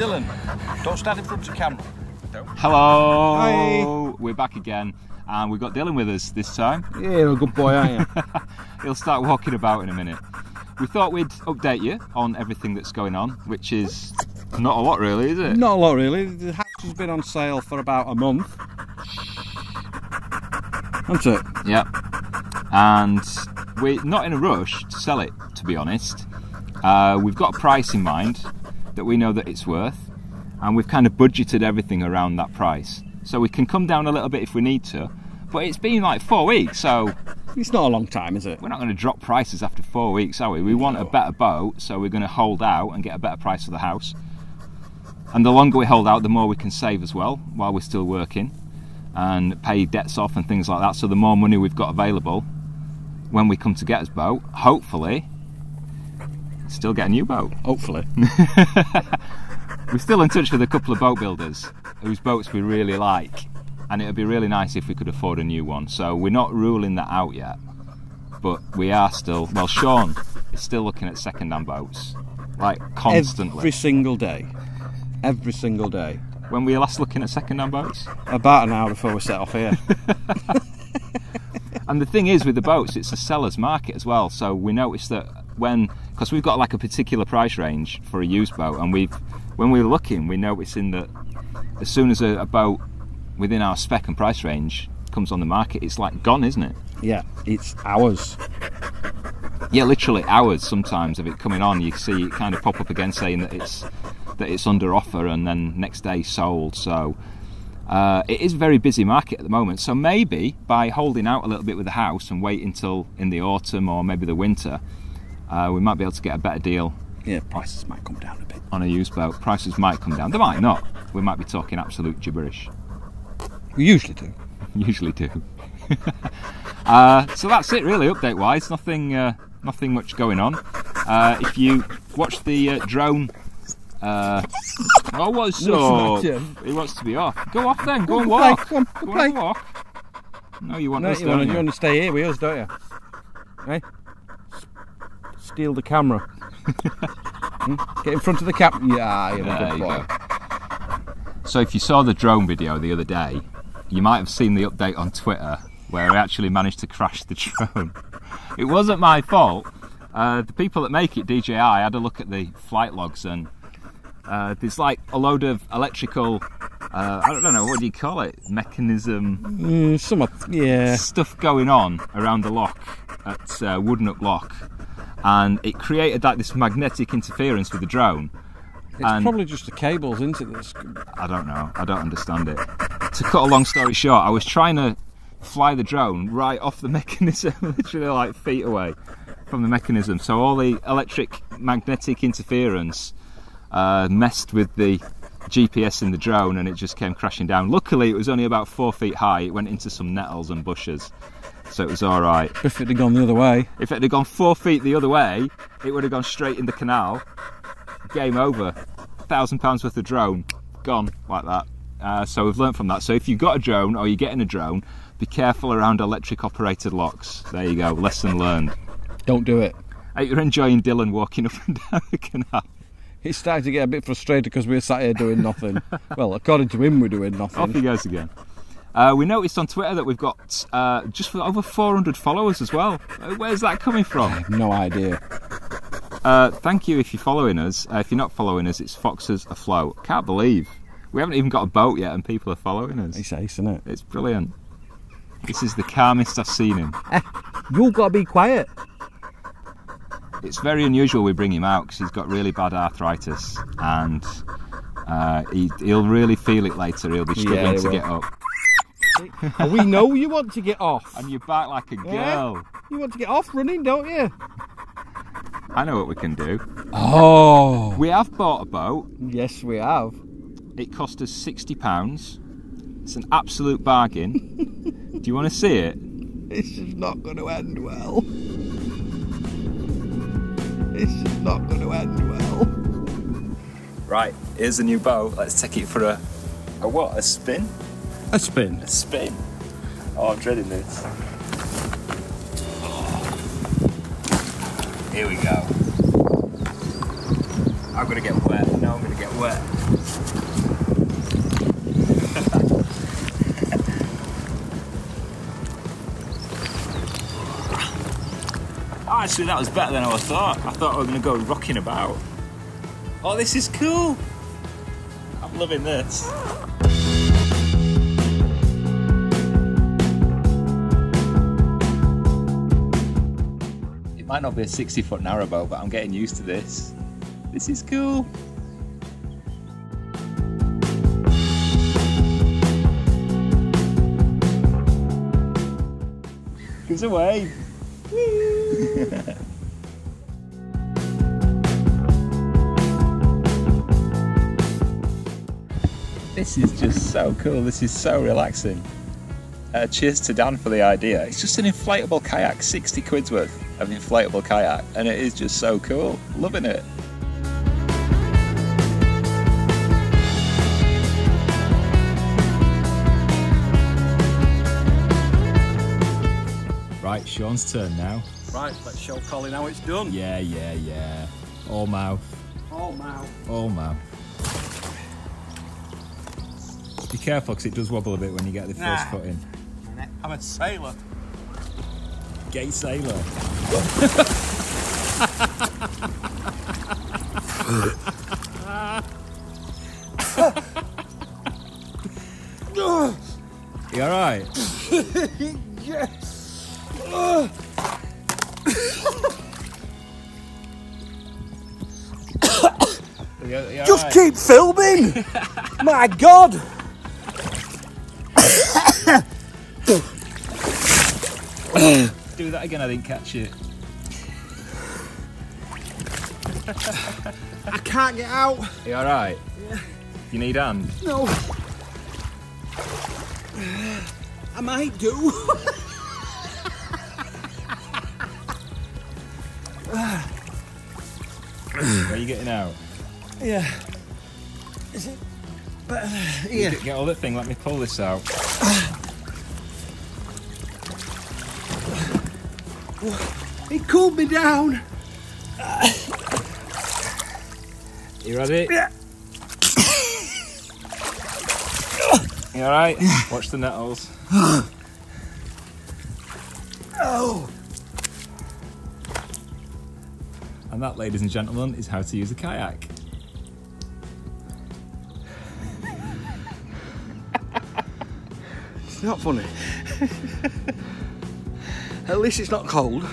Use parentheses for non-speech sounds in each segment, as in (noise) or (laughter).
Dillon, don't stand in front of the camera. Hello. Hi. We're back again, and we've got Dillon with us this time. Yeah, you're a good boy, aren't you? (laughs) He'll start walking about in a minute. We thought we'd update you on everything that's going on, which is not a lot, really, is it? Not a lot, really. The house has been on sale for about a month. Hasn't it? Yeah. And we're not in a rush to sell it, to be honest. Uh, we've got a price in mind that we know that it's worth, and we've kind of budgeted everything around that price. So we can come down a little bit if we need to. But it's been like four weeks, so It's not a long time, is it? we're not going to drop prices after four weeks, are we? We want a better boat, so we're going to hold out and get a better price for the house. And the longer we hold out, the more we can save as well while we're still working and pay debts off and things like that. So the more money we've got available when we come to get us boat, hopefully, still get a new boat. Hopefully. (laughs) We're still in touch with a couple of boat builders whose boats we really like, and it would be really nice if we could afford a new one. So we're not ruling that out yet, but we are still. Well, Shaun is still looking at second-hand boats, like constantly. Every single day. Every single day. When were you last looking at second-hand boats? About an hour before we set off here. (laughs) And the thing is with the boats, it's a seller's market as well. So we noticed that when, because we've got like a particular price range for a used boat, and we've, when we're looking, we noticing that as soon as a, a boat within our spec and price range comes on the market, it's like gone, isn't it? yeah, it's hours. Yeah, literally hours sometimes of it coming on. You see it kind of pop up again saying that it's that it's under offer, and then next day sold. So. Uh, it is a very busy market at the moment, so maybe by holding out a little bit with the house and wait until in the autumn or maybe the winter, uh, we might be able to get a better deal Yeah, prices might come down a bit. on a used boat. Prices might come down. They might not. We might be talking absolute gibberish. We usually do. (laughs) Usually do. (laughs) uh, so that's it, really. Update wise, nothing, uh, nothing much going on. Uh, if you watch the uh, drone. Uh, oh, what's What's up? that, He wants to be off. Go off then. Go and Go play, walk. go on, go Go play. and walk. No, you want No, us, you don't want, you? you want to stay here with us, don't you? Hey? Steal the camera. (laughs) Hmm? Get in front of the cap. Yeah, you're a good you boy. go. So if you saw the drone video the other day, you might have seen the update on Twitter where I actually managed to crash the (laughs) drone. it wasn't my fault. Uh, the people that make it, DJI, had a look at the flight logs and uh, there's like a load of electrical, uh, I don't know, what do you call it? Mechanism Mm, some, yeah. stuff going on around the lock at uh, Woodnock Lock. And it created like this magnetic interference with the drone. It's And- probably just the cables, isn't it? That's, I don't know. I don't understand it. To cut a long story short, I was trying to fly the drone right off the (laughs) mechanism, literally like feet away from the mechanism. So all the electric magnetic interference uh, messed with the GPS in the drone and it just came crashing down. Luckily, it was only about four feet high. It went into some nettles and bushes. So it was all right. if it had gone the other way. If it had gone four feet the other way, it would have gone straight in the canal. Game over. Thousand pounds worth of drone gone like that. Uh, so we've learned from that. So if you've got a drone or you're getting a drone, be careful around electric operated locks. There you go. Lesson learned. Don't do it. Hey, You're enjoying Dillon walking up and (laughs) down the canal. He's starting to get a bit frustrated because we're sat here doing nothing. (laughs) well, according to him, we're doing nothing. Off he goes again. Uh, we noticed on Twitter that we've got uh, just over 400 followers as well. Uh, Where's that coming from? (laughs) No idea. Uh, thank you if you're following us. Uh, if you're not following us, it's Foxes Afloat. Can't believe we haven't even got a boat yet, and people are following us. It's ace, isn't it? It's brilliant. This is the calmest I've seen him. You've got to be quiet. It's very unusual we bring him out because he's got really bad arthritis, and uh, he, he'll really feel it later. He'll be struggling Yeah, he to will. get up. And we know you want to get off. And you bark like a Yeah. girl. You want to get off running, don't you? I know what we can do. Oh. We have bought a boat. Yes, we have. It cost us sixty pounds. It's an absolute bargain. do you want to see it? This is not going to end well. This is not going to end well. Right, here's a new boat. Let's take it for a a what? A spin? A spin. A spin. Oh, I'm dreading this. Here we go. I'm gonna get wet. No, I'm gonna get wet. (laughs) Oh, actually, that was better than I thought. I thought were going to go rocking about. Oh, this is cool. I'm loving this. Might not be a 60 foot narrowboat, but I'm getting used to this. This is cool. Gives away. (laughs) This is just so cool. This is so relaxing. Uh, cheers to Dan for the idea. It's just an inflatable kayak, 60 quid's worth of inflatable kayak, and it is just so cool. Loving it. Right, Shaun's turn now. Right, let's show Colin how it's done. Yeah, yeah, yeah. All mouth. All mouth. All mouth. Be careful because it does wobble a bit when you get the first Nah. foot in. I'm a sailor. Gay sailor. you alright? You- you Just alright? keep filming! My God! (coughs) do that again. I didn't catch it. I can't get out. You alright? You need hand? No. I might do. Where are you getting out? yeah. Is it better? Here. Get all the thing. Let me pull this out. (coughs) It cooled me down. You ready? Yeah. You alright? Watch the nettles. Oh. And that, ladies and gentlemen, is how to use a kayak. It's not funny. At least it's not cold.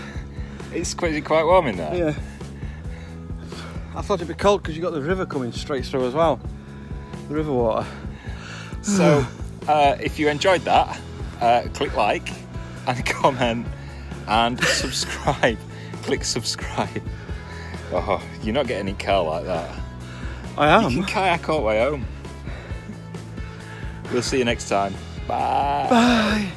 It's quite, quite warm in there. Yeah. I thought it'd be cold because you got the river coming straight through as well. The river water. (sighs) So, uh, if you enjoyed that, uh, click like and (laughs) comment and (laughs) subscribe. click subscribe. Oh, you're not getting any car like that. I You can kayak all the way home. We'll see you next time. Bye. Bye.